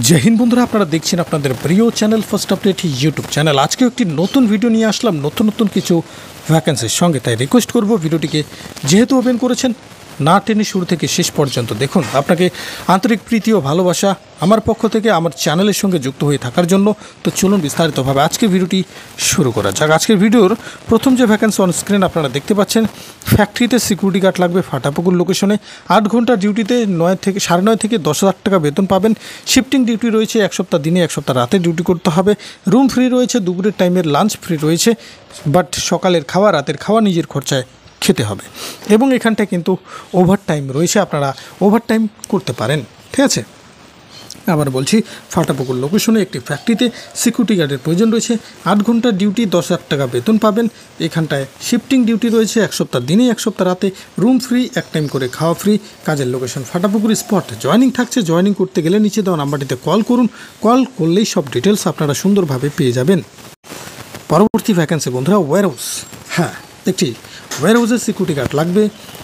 জয় হিন্দ বন্ধুরা, আপনারা দেখছেন আপনাদের প্রিয় channel first update YouTube channel. আজকেও একটি নতুন ভিডিও নিয়ে আসলাম, নতুন নতুন কিছু ভ্যাকেন্সির সঙ্গে। তাই রিকোয়েস্ট করব ভিডিওটিকে, যেহেতু ওপেন করেছেন না টেনে শুরু থেকে শেষ পর্যন্ত দেখুন। আপনাকে আন্তরিক প্রীতি ও ভালোবাসা আমার পক্ষ থেকে আমার চ্যানেলের সঙ্গে যুক্ত হয়ে থাকার জন্য। তো চলুন বিস্তারিতভাবে আজকের ভিডিওটি শুরু করা যাক। আজকের ভিডিওর প্রথম যে ভ্যাকেন্সি অন স্ক্রিন আপনারা দেখতে পাচ্ছেন ফ্যাক্টরিতে সিকিউরিটি গার্ড লাগবে ফাটাপুকুর লোকেশনে আট ঘণ্টা ডিউটিতে নয় থেকে সাড়ে নয় থেকে দশ হাজার টাকা বেতন পাবেন। শিফটিং ডিউটি রয়েছে এক সপ্তাহ দিনে, এক সপ্তাহ রাতে ডিউটি করতে হবে। রুম ফ্রি রয়েছে, দুপুরের টাইমের লাঞ্চ ফ্রি রয়েছে। বাট সকালের খাওয়া, রাতের খাওয়া নিজের খরচায় খেতে হবে। এবং এখানটায় কিন্তু ওভার টাইম রয়েছে, আপনারা ওভার টাইম করতে পারেন, ঠিক আছে? আবার বলছি, ফাটাপুকুর লোকেশনে একটি ফ্যাক্টরিতে সিকিউরিটি গার্ডের প্রয়োজন রয়েছে। আট ঘণ্টা ডিউটি দশ হাজার টাকা বেতন পাবেন। এখানটায় শিফটিং ডিউটি রয়েছে, এক সপ্তাহ দিনে, এক সপ্তাহ রাতে। রুম ফ্রি এক টাইম করে খাওয়া ফ্রি কাজের লোকেশন ফাটাপুকুর স্পট জয়নিং থাকছে। জয়নিং করতে গেলে নিচে দেওয়া নাম্বারটিতে কল করুন। কল করলেই সব ডিটেলস আপনারা সুন্দরভাবে পেয়ে যাবেন। পরবর্তী ভ্যাকেন্সি বন্ধুরা ওয়ারহাউস হ্যাঁ একটি ওয়ারহাউসের সিকিউরিটি গার্ড লাগবে।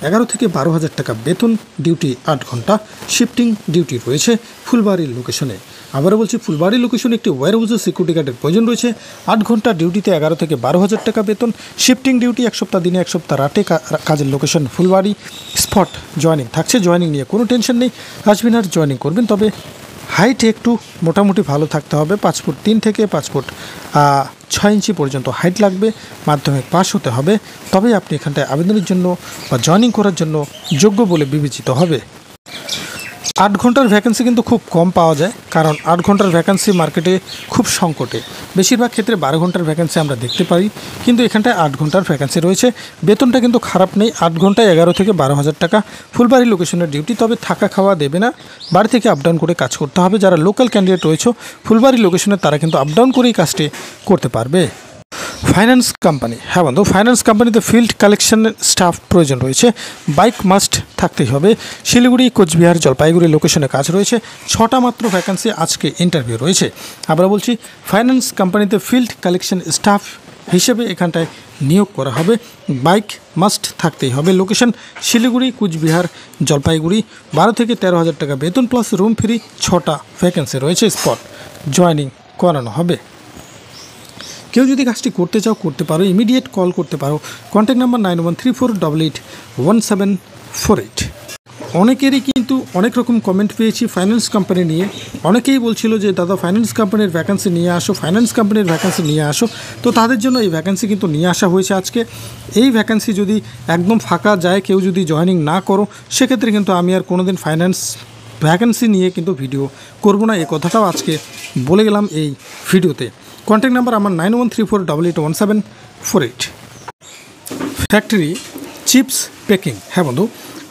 এগারো থেকে বারো হাজার টাকা বেতন, ডিউটি আট ঘণ্টা, শিফটিং ডিউটি রয়েছে ফুলবাড়ির লোকেশনে। আবারও বলছি, ফুলবাড়ির লোকেশনে একটি ওয়ারহাউসের সিকিউরিটি গার্ডের প্রয়োজন রয়েছে। আট ঘণ্টা ডিউটিতে এগারো থেকে বারো হাজার টাকা বেতন, শিফটিং ডিউটি এক সপ্তাহ দিনে, এক সপ্তাহ রাতে কাজের লোকেশন ফুলবাড়ি স্পট জয়নিং থাকছে। জয়নিং নিয়ে কোনো টেনশন নেই। আসবেন আর জয়নিং করবেন, তবে হাইট একটু মোটামুটি ভালো থাকতে হবে, পাঁচ ফুট তিন থেকে পাঁচ ফুট ছয় ইঞ্চি পর্যন্ত হাইট লাগবে, মাধ্যমিক পাশ হতে হবে। তবে আপনি এখানটায় আবেদনের জন্য বা জয়নিং করার জন্য যোগ্য বলে বিবেচিত হবে। আট ঘণ্টার ভ্যাকেন্সি কিন্তু খুব কম পাওয়া যায়, কারণ আট ঘণ্টার ভ্যাকেন্সি মার্কেটে খুব সংকটে। বেশিরভাগ ক্ষেত্রে বারো ঘণ্টার ভ্যাকেন্সি আমরা দেখতে পারি, কিন্তু এখানটায় আট ঘণ্টার ভ্যাকেন্সি রয়েছে। বেতনটা কিন্তু খারাপ নেই, আট ঘন্টায় এগারো থেকে বারো হাজার টাকা। ফুলবাড়ি লোকেশনের ডিউটি তবে থাকা খাওয়া দেবে না। বাড়ি থেকে আপ ডাউন করে কাজ করতে হবে। যারা লোকাল ক্যান্ডিডেট রয়েছে, ফুলবাড়ি লোকেশনে তারা কিন্তু আপ ডাউন করেই কাজটি করতে পারবে। ফাইন্যান্স কোম্পানি হ্যাঁ বন্ধু ফাইন্যান্স কোম্পানিতে ফিল্ড কালেকশন স্টাফ প্রয়োজন রয়েছে। বাইক মাস্ট থাকতেই হবে। শিলিগুড়ি, কোচবিহার, জলপাইগুড়ি লোকেশনে কাজ রয়েছে। ছটা মাত্র ভ্যাকান্সি আজকে ইন্টারভিউ রয়েছে। আমরা বলছি ফাইন্যান্স কোম্পানিতে ফিল্ড কালেকশন স্টাফ হিসেবে এখানটায় নিয়োগ করা হবে। বাইক মাস্ট থাকতেই হবে। লোকেশন শিলিগুড়ি, কুচবিহার, জলপাইগুড়ি। বারো থেকে তেরো হাজার টাকা বেতন প্লাস রুম ফ্রি ছটা ভ্যাকেন্সি রয়েছে। স্পট জয়নিং করানো হবে। কেউ যদি কাজটি করতে চাও, করতে পারো ইমিডিয়েট কল করতে পারো। Contact number nine one three four double eight one seven four eight অনেকেরই কিন্তু অনেক রকম কমেন্ট পেয়েছি ফাইন্যান্স কোম্পানি নিয়ে। অনেকেই বলছিল যে, দাদা ফাইন্যান্স কোম্পানির ভ্যাকান্সি নিয়ে আসো ফাইন্যান্স কোম্পানির ভ্যাকান্সি নিয়ে আসো। তো তাদের জন্য এই ভ্যাকান্সি কিন্তু নিয়ে আসা হয়েছে আজকে। এই ভ্যাকান্সি যদি একদম ফাঁকা যায়, কেউ যদি জয়েনিং না করো, সেক্ষেত্রে কিন্তু আমি আর কোনোদিন ফাইন্যান্স ভ্যাকেন্সি নিয়ে কিন্তু ভিডিও করব না। এই কথাটাও আজকে বলে গেলাম এই ভিডিওতে কন্ট্যাক্ট নাম্বার আমার nine one three four double eight one seven four eight factory chips packing হ্যাঁ বন্ধু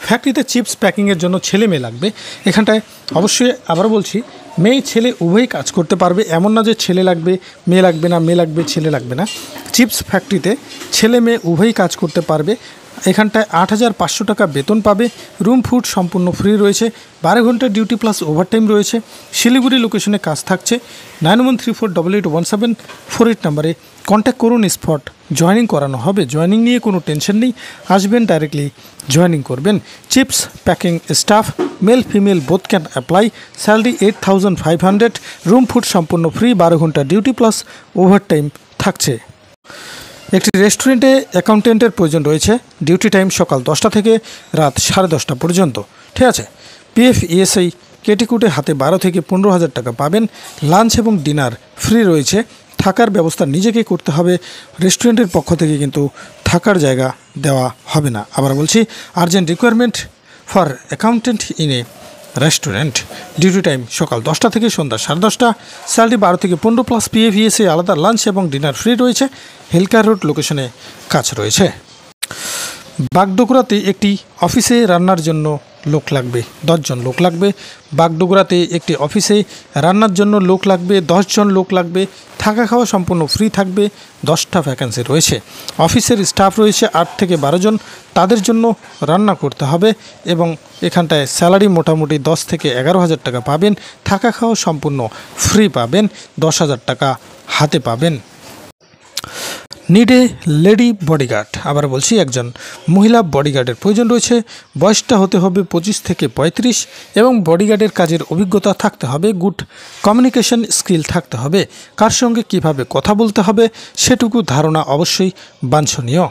ফ্যাক্টরিতে চিপস প্যাকিংয়ের জন্য ছেলে মেয়ে লাগবে। এখানটায় অবশ্যই আবার বলছি মেয়ে, ছেলে উভয়ই কাজ করতে পারবে। এমন না যে ছেলে লাগবে, মেয়ে লাগবে না, মেয়ে লাগবে, ছেলে লাগবে না। চিপস ফ্যাক্টরিতে ছেলে, মেয়ে উভয়ই কাজ করতে পারবে। এখানটায় আট হাজার পাঁচশো টাকা বেতন পাবে। রুম ফুড সম্পূর্ণ ফ্রি রয়েছে। বারো ঘণ্টা ডিউটি প্লাস ওভারটাইম রয়েছে। শিলিগুড়ি লোকেশনে কাজ থাকছে। Nine one three four double eight one seven four eight নাম্বারে কন্ট্যাক্ট করুন স্পট। জয়েনিং করানো হবে। জয়েনিং নিয়ে কোনো টেনশন নেই। আসবেন ডাইরেক্টলি জয়েনিং করবেন। Chips, packing, staff male female both can apply salary eight thousand five hundred room food সম্পূর্ণ ফ্রি বারো ঘণ্টা ডিউটি প্লাস ওভারটাইম থাকছে। একটি রেস্টুরেন্টে অ্যাকাউন্টেন্টের প্রয়োজন রয়েছে। ডিউটি টাইম সকাল দশটা থেকে রাত সাড়ে দশটা পর্যন্ত। ঠিক আছে? পিএফ ইএসআই কেটিকুটে হাতে বারো থেকে পনেরো হাজার টাকা পাবেন। লাঞ্চ এবং ডিনার ফ্রি রয়েছে। থাকার ব্যবস্থা নিজেকে করতে হবে। রেস্টুরেন্টের পক্ষ থেকে কিন্তু থাকার জায়গা দেওয়া হবে না। আবার বলছি urgent requirement for accountant in a restaurant duty time সকাল দশটা থেকে সন্ধ্যা সাড়ে দশটা স্যালারি বারো থেকে পনেরো প্লাস পিএভিএসে আলাদা লাঞ্চ এবং ডিনার ফ্রি রয়েছে হেলকার রোড লোকেশনে কাজ রয়েছে। বাগডোকরাতে একটি অফিসে রান্নার জন্য লোক লাগবে, দশজন লোক লাগবে। বাগডোগরাতে একটি অফিসে রান্নার জন্য লোক লাগবে, দশজন লোক লাগবে, থাকা খাওয়া সম্পূর্ণ ফ্রি থাকবে, দশটা ভ্যাকেন্সি রয়েছে। অফিসের স্টাফ রয়েছে আট থেকে জন, তাদের জন্য রান্না করতে হবে এবং এখানটায় স্যালারি মোটামুটি দশ থেকে এগারো হাজার টাকা পাবেন, থাকা খাওয়া সম্পূর্ণ ফ্রি পাবেন, দশ হাজার টাকা হাতে পাবেন। Need a lady bodyguard. আবার বলছি একজন মহিলা বডিগার্ডের প্রয়োজন রয়েছে। বয়সটা হতে হবে পঁচিশ থেকে পঁয়ত্রিশ এবং বডিগার্ডের কাজের অভিজ্ঞতা থাকতে হবে, গুড কমিউনিকেশন স্কিল থাকতে হবে। কার সঙ্গে কীভাবে কথা বলতে হবে সেটুকু ধারণা অবশ্যই বাঞ্ছনীয়।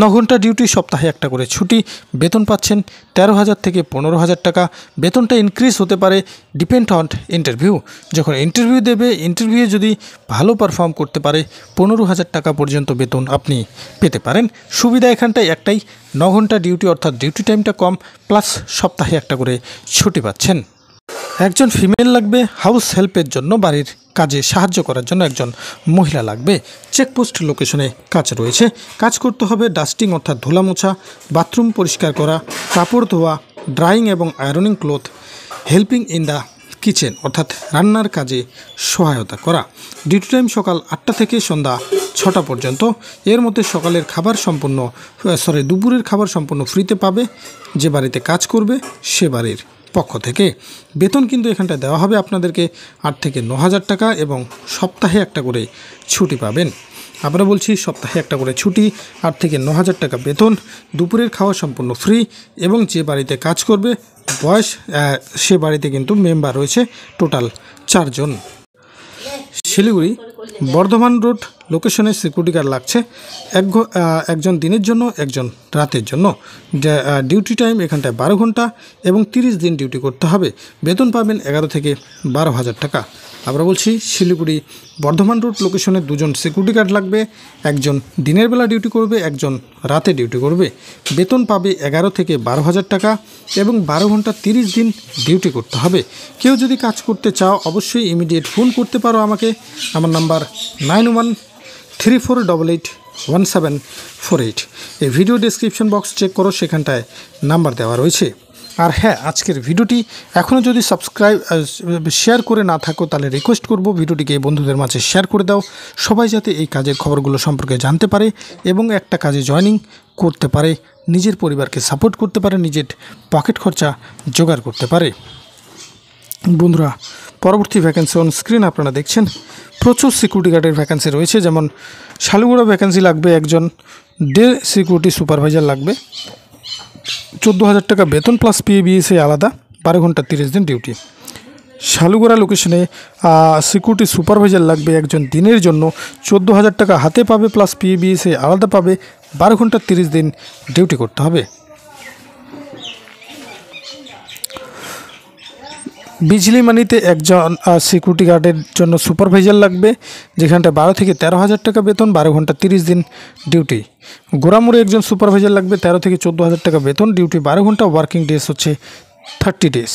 ন ঘণ্টা ডিউটি, সপ্তাহে একটা করে ছুটি, বেতন পাচ্ছেন তেরো হাজার থেকে পনেরো হাজার টাকা। বেতনটা ইনক্রিজ হতে পারে ডিপেন্ড অন ইন্টারভিউ যখন ইন্টারভিউ দেবে ইন্টারভিউ যদি ভালো পারফর্ম করতে পারে, পনেরো হাজার টাকা পর্যন্ত বেতন আপনি পেতে পারেন। সুবিধা এখানটায় একটাই, ন ঘণ্টা ডিউটি অর্থাৎ ডিউটি টাইমটা কম, প্লাস সপ্তাহে একটা করে ছুটি পাচ্ছেন। একজন ফিমেল লাগবে, হাউস হেল্পের জন্য বাড়ির কাজে সাহায্য করার জন্য একজন মহিলা লাগবে। চেকপোস্ট লোকেশনে কাজ রয়েছে। কাজ করতে হবে ডাস্টিং অর্থাৎ ধুলা মোছা বাথরুম পরিষ্কার করা, কাপড় ধোয়া, ড্রাইং এবং ironing cloth, helping in the kitchen অর্থাৎ রান্নার কাজে সহায়তা করা। ডিউটি টাইম সকাল আটটা থেকে সন্ধ্যা ছটা পর্যন্ত। এর মধ্যে সকালের খাবার সম্পূর্ণ সরি দুপুরের খাবার সম্পূর্ণ ফ্রিতে পাবে। যে বাড়িতে কাজ করবে, সে বাড়ির পক্ষ থেকে। বেতন কিন্তু এখানটা দেওয়া হবে আপনাদেরকে আট থেকে ন হাজার টাকা এবং সপ্তাহে একটা করে ছুটি পাবেন। আমরা বলছি, সপ্তাহে একটা করে ছুটি, আট থেকে ন হাজার টাকা বেতন, দুপুরের খাওয়া সম্পূর্ণ ফ্রি এবং যে বাড়িতে কাজ করবে, বয়স সে বাড়িতে কিন্তু মেম্বার রয়েছে টোটাল চারজন। শিলিগুড়ি বর্ধমান রোড লোকেশনে সিকিউরিটি গার্ড লাগছে। এক একজন দিনের জন্য, একজন রাতের জন্য। ডিউটি টাইম এখানটায় বারো ঘণ্টা এবং তিরিশ দিন ডিউটি করতে হবে। বেতন পাবেন এগারো থেকে বারো হাজার টাকা। আমরা বলছি, শিলিগুড়ি বর্ধমান রোড লোকেশনে দুজন সিকিউরিটি গার্ড লাগবে, একজন দিনের বেলা ডিউটি করবে, একজন রাতে ডিউটি করবে। বেতন পাবে এগারো থেকে বারো হাজার টাকা এবং বারো ঘণ্টা তিরিশ দিন ডিউটি করতে হবে। কেউ যদি কাজ করতে চাও, অবশ্যই ইমিডিয়েট ফোন করতে পারো আমাকে। আমার number nine one three four double eight one seven four eight এই ভিডিও ডেসক্রিপশন বক্স চেক করো, সেখানটায় নাম্বার দেওয়া রয়েছে। আর হ্যাঁ আজকের ভিডিওটি এখনও যদি সাবস্ক্রাইব শেয়ার করে না থাকো, তাহলে রিকোয়েস্ট করব ভিডিওটিকে বন্ধুদের মাঝে শেয়ার করে দাও, সবাই যাতে এই কাজের খবরগুলো সম্পর্কে জানতে পারে এবং একটা কাজে জয়েনিং করতে পারে, নিজের পরিবারকে সাপোর্ট করতে পারে, নিজের পকেট খরচা জোগাড় করতে পারে। বন্ধুরা, পরবর্তী ভ্যাকেন্সি অন স্ক্রিন আপনারা দেখছেন। প্রচুর সিকিউরিটি গার্ডের ভ্যাকেন্সি রয়েছে, যেমন শালুগুড়া ভ্যাকেন্সি লাগবে একজন ডে সিকিউরিটি সুপারভাইজার লাগবে। চোদ্দ হাজার টাকা বেতন প্লাস পিএবিএসএ আলাদা, বারো ঘণ্টা তিরিশ দিন ডিউটি শালুগড়া লোকেশনে সিকিউরিটি সুপারভাইজার লাগবে একজন দিনের জন্য। চোদ্দ হাজার টাকা হাতে পাবে প্লাস পিএবিএসএ আলাদা পাবে, বারো ঘণ্টা তিরিশ দিন ডিউটি করতে হবে। বিজলি মানিতে একজন সিকিউরিটি গার্ডের জন্য সুপারভাইজার লাগবে যেখানটা বারো থেকে তেরো হাজার টাকা বেতন, বারো ঘণ্টা তিরিশ দিন ডিউটি গোড়ামুড়ে একজন সুপারভাইজার লাগবে, তেরো থেকে চোদ্দ হাজার টাকা বেতন ডিউটি বারো ঘণ্টা ওয়ার্কিং ডেস হচ্ছে থার্টি ডেজ